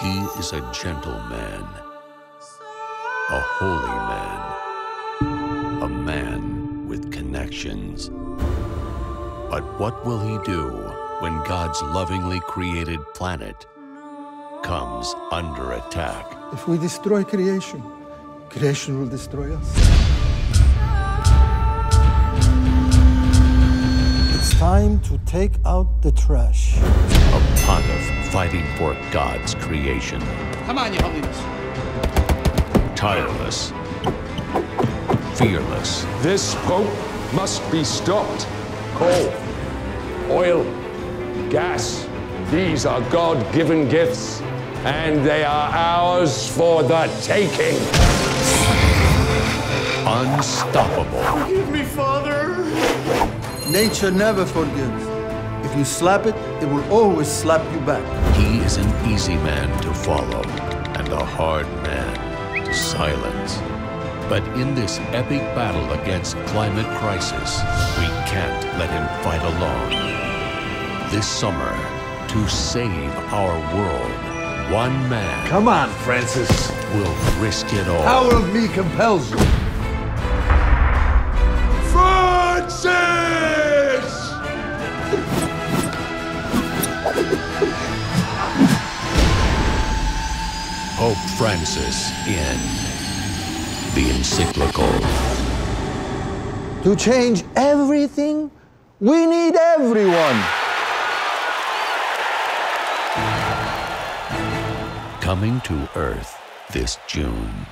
He is a gentle man, a holy man, a man with connections. But what will he do when God's lovingly created planet comes under attack? If we destroy creation, creation will destroy us. Time to take out the trash. A pontiff fighting for God's creation. Come on, Your Holiness. Tireless, fearless, This Pope must be stopped. Coal, oil, gas, these are God given gifts, and they are ours for the taking. unstoppable. Forgive me, Father. Nature never forgives. If you slap it, it will always slap you back. He is an easy man to follow and a hard man to silence. But in this epic battle against climate crisis, we can't let him fight alone. This summer, to save our world, one man Come on, Francis. will risk it all. Power of me compels you. Francis! Pope Francis in the encyclical. To change everything, we need everyone. Coming to Earth this June.